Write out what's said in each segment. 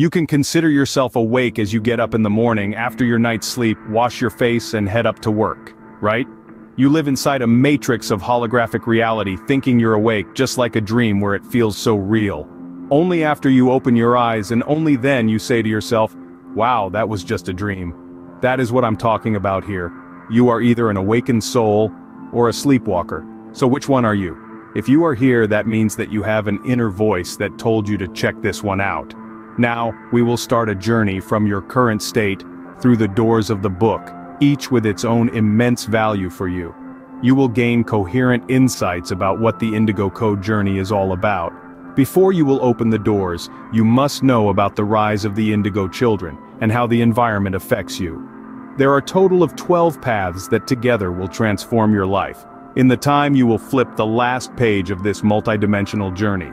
You can consider yourself awake as you get up in the morning after your night's sleep, wash your face and head up to work, right? You live inside a matrix of holographic reality thinking you're awake just like a dream where it feels so real. Only after you open your eyes and only then you say to yourself, wow that was just a dream. That is what I'm talking about here. You are either an awakened soul, or a sleepwalker. So which one are you? If you are here that means that you have an inner voice that told you to check this one out. Now, we will start a journey from your current state, through the doors of the book, each with its own immense value for you. You will gain coherent insights about what the Indigo Code journey is all about. Before you will open the doors, you must know about the rise of the Indigo children, and how the environment affects you. There are a total of 12 paths that together will transform your life. In the time you will flip the last page of this multidimensional journey.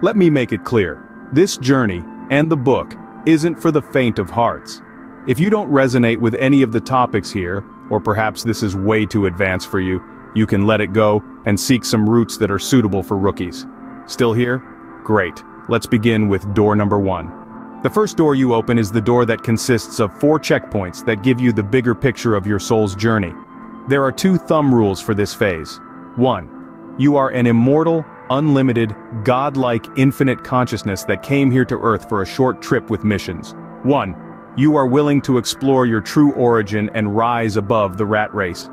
Let me make it clear. This journey, and the book, isn't for the faint of hearts. If you don't resonate with any of the topics here, or perhaps this is way too advanced for you, you can let it go and seek some routes that are suitable for rookies. Still here? Great. Let's begin with door number one. The first door you open is the door that consists of four checkpoints that give you the bigger picture of your soul's journey. There are two thumb rules for this phase. 1. You are an immortal, unlimited, godlike infinite consciousness that came here to Earth for a short trip with missions. 1. You are willing to explore your true origin and rise above the rat race.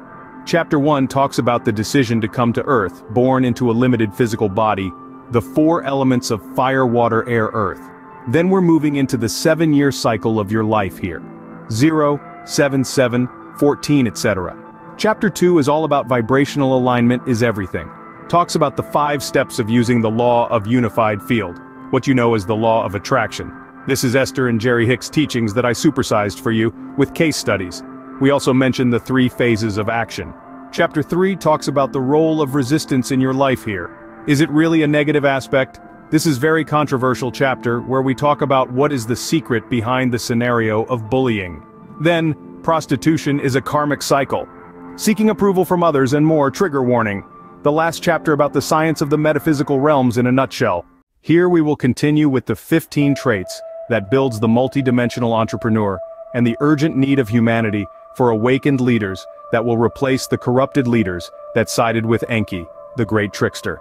Chapter 1 talks about the decision to come to Earth, born into a limited physical body, the four elements of fire, water, air, earth. Then we're moving into the seven-year cycle of your life here. 0, 7, 7, 14 etc. Chapter 2 is all about vibrational alignment is everything. Talks about the five steps of using the law of unified field, what you know as the law of attraction. This is Esther and Jerry Hicks' teachings that I supersized for you, with case studies. We also mention the three phases of action. Chapter 3 talks about the role of resistance in your life here. Is it really a negative aspect? This is very controversial chapter where we talk about what is the secret behind the scenario of bullying. Then, prostitution is a karmic cycle. Seeking approval from others and more trigger warning. The last chapter about the science of the metaphysical realms in a nutshell. Here we will continue with the 15 traits that builds the multi-dimensional entrepreneur and the urgent need of humanity for awakened leaders that will replace the corrupted leaders that sided with Enki, the great trickster.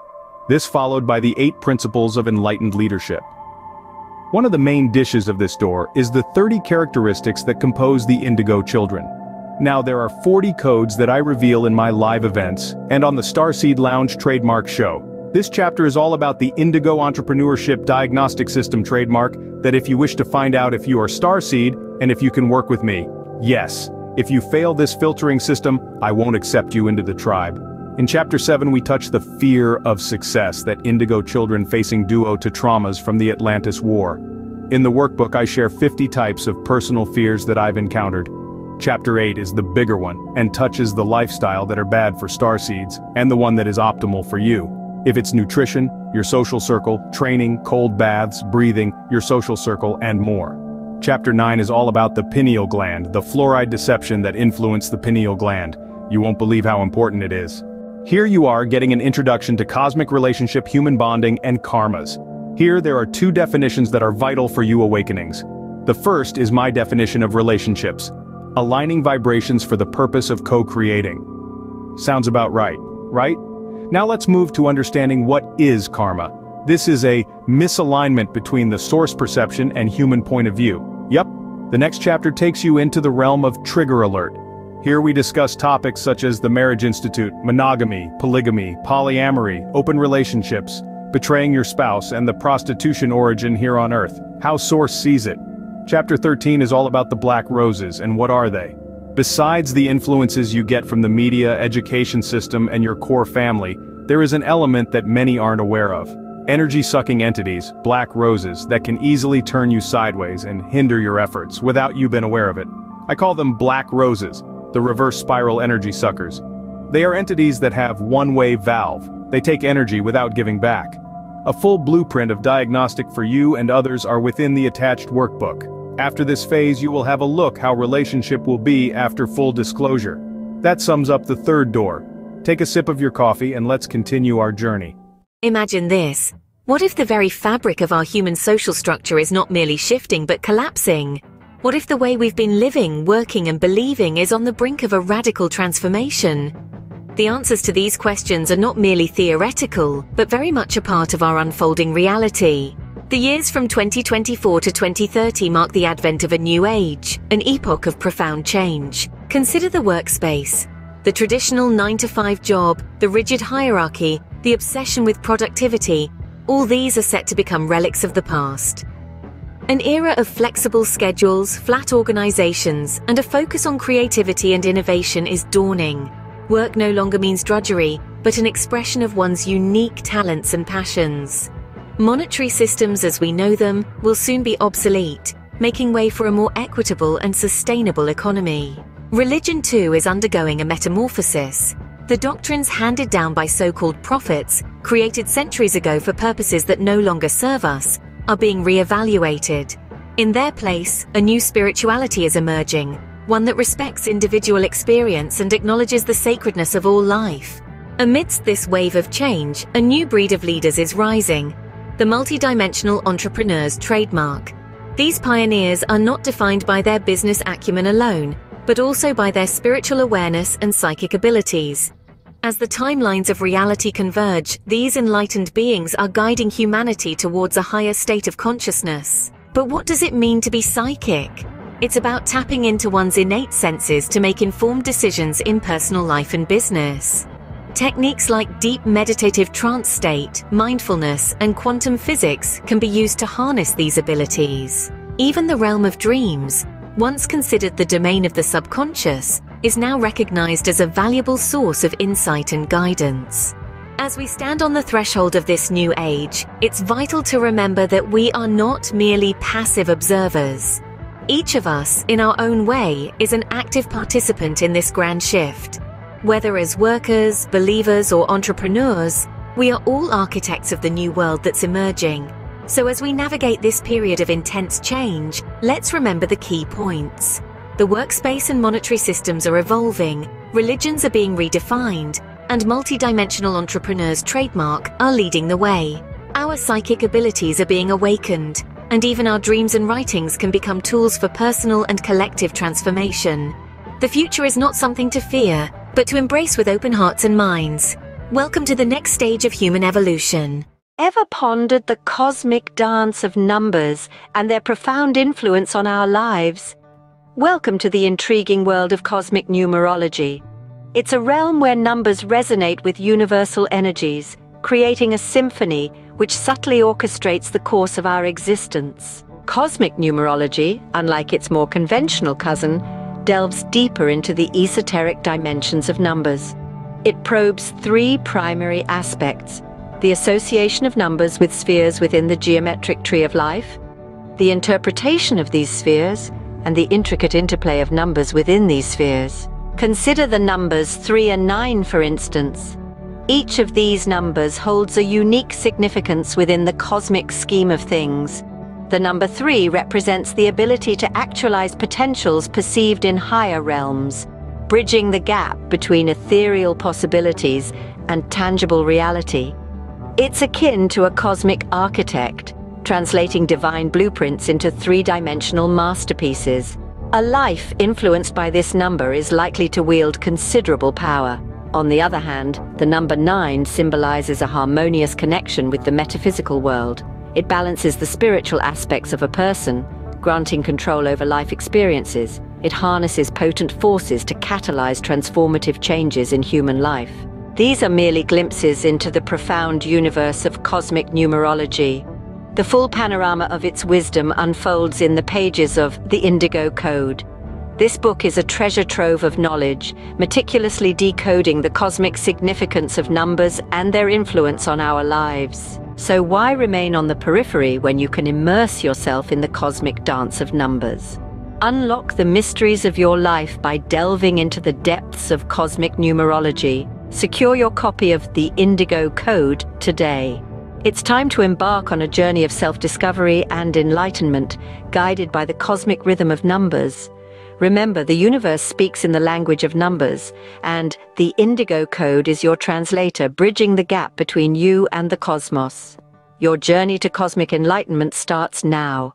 This followed by the eight principles of enlightened leadership. One of the main dishes of this door is the 30 characteristics that compose the Indigo Children. Now there are 40 codes that I reveal in my live events, and on the Starseed Lounge trademark show. This chapter is all about the Indigo Entrepreneurship Diagnostic System trademark, that if you wish to find out if you are Starseed, and if you can work with me. Yes. If you fail this filtering system, I won't accept you into the tribe. In Chapter 7 we touch the fear of success that indigo children facing duo to traumas from the Atlantis War. In the workbook I share 50 types of personal fears that I've encountered. Chapter 8 is the bigger one, and touches the lifestyle that are bad for starseeds, and the one that is optimal for you. If it's nutrition, your social circle, training, cold baths, breathing, your social circle, and more. Chapter 9 is all about the pineal gland, the fluoride deception that influenced the pineal gland. You won't believe how important it is. Here you are getting an introduction to cosmic relationship human bonding and karmas. Here there are two definitions that are vital for you awakenings. The first is my definition of relationships. Aligning vibrations for the purpose of co-creating. Sounds about right, right? Now let's move to understanding what is karma. This is a misalignment between the source perception and human point of view. Yup, the next chapter takes you into the realm of trigger alert. Here we discuss topics such as the Marriage Institute, monogamy, polygamy, polyamory, open relationships, betraying your spouse and the prostitution origin here on earth, how Source sees it. Chapter 13 is all about the black roses and what are they. Besides the influences you get from the media, education system and your core family, there is an element that many aren't aware of. Energy-sucking entities, black roses, that can easily turn you sideways and hinder your efforts without you being aware of it. I call them black roses, the reverse spiral energy suckers. They are entities that have one-way valve, they take energy without giving back. A full blueprint of diagnostic for you and others are within the attached workbook. After this phase you will have a look how relationship will be after full disclosure. That sums up the third door. Take a sip of your coffee and let's continue our journey. Imagine this. What if the very fabric of our human social structure is not merely shifting but collapsing? What if the way we've been living, working, and believing is on the brink of a radical transformation? The answers to these questions are not merely theoretical, but very much a part of our unfolding reality. The years from 2024 to 2030 mark the advent of a new age, an epoch of profound change. Consider the workspace. The traditional 9 to 5 job, the rigid hierarchy, the obsession with productivity, all these are set to become relics of the past. An era of flexible schedules, flat organizations, and a focus on creativity and innovation is dawning. Work no longer means drudgery, but an expression of one's unique talents and passions. Monetary systems as we know them will soon be obsolete, making way for a more equitable and sustainable economy. Religion too is undergoing a metamorphosis. The doctrines handed down by so-called prophets, created centuries ago for purposes that no longer serve us, are being re-evaluated. In their place, a new spirituality is emerging, one that respects individual experience and acknowledges the sacredness of all life. Amidst this wave of change, a new breed of leaders is rising, the multidimensional entrepreneur's trademark. These pioneers are not defined by their business acumen alone, but also by their spiritual awareness and psychic abilities. As the timelines of reality converge, these enlightened beings are guiding humanity towards a higher state of consciousness. But what does it mean to be psychic? It's about tapping into one's innate senses to make informed decisions in personal life and business. Techniques like deep meditative trance state, mindfulness, and quantum physics can be used to harness these abilities. Even the realm of dreams, once considered the domain of the subconscious, is now recognized as a valuable source of insight and guidance. As we stand on the threshold of this new age, it's vital to remember that we are not merely passive observers. Each of us, in our own way, is an active participant in this grand shift. Whether as workers, believers, or entrepreneurs, we are all architects of the new world that's emerging, so as we navigate this period of intense change, let's remember the key points. The workspace and monetary systems are evolving, religions are being redefined, and multidimensional entrepreneurs' trademark are leading the way. Our psychic abilities are being awakened, and even our dreams and writings can become tools for personal and collective transformation. The future is not something to fear, but to embrace with open hearts and minds. Welcome to the next stage of human evolution. Ever pondered the cosmic dance of numbers and their profound influence on our lives? Welcome to the intriguing world of cosmic numerology. It's a realm where numbers resonate with universal energies, creating a symphony which subtly orchestrates the course of our existence. Cosmic numerology, unlike its more conventional cousin, delves deeper into the esoteric dimensions of numbers. It probes three primary aspects the association of numbers with spheres within the geometric tree of life, the interpretation of these spheres, and the intricate interplay of numbers within these spheres. Consider the numbers 3 and 9, for instance. Each of these numbers holds a unique significance within the cosmic scheme of things. The number 3 represents the ability to actualize potentials perceived in higher realms, bridging the gap between ethereal possibilities and tangible reality. It's akin to a cosmic architect, translating divine blueprints into three-dimensional masterpieces. A life influenced by this number is likely to wield considerable power. On the other hand, the number 9 symbolizes a harmonious connection with the metaphysical world. It balances the spiritual aspects of a person, granting control over life experiences. It harnesses potent forces to catalyze transformative changes in human life. These are merely glimpses into the profound universe of cosmic numerology. The full panorama of its wisdom unfolds in the pages of The Indigo Code. This book is a treasure trove of knowledge, meticulously decoding the cosmic significance of numbers and their influence on our lives. So why remain on the periphery when you can immerse yourself in the cosmic dance of numbers? Unlock the mysteries of your life by delving into the depths of cosmic numerology Secure your copy of The Indigo Code today. It's time to embark on a journey of self-discovery and enlightenment, guided by the cosmic rhythm of numbers. Remember, the universe speaks in the language of numbers, and the Indigo Code is your translator, bridging the gap between you and the cosmos. Your journey to cosmic enlightenment starts now.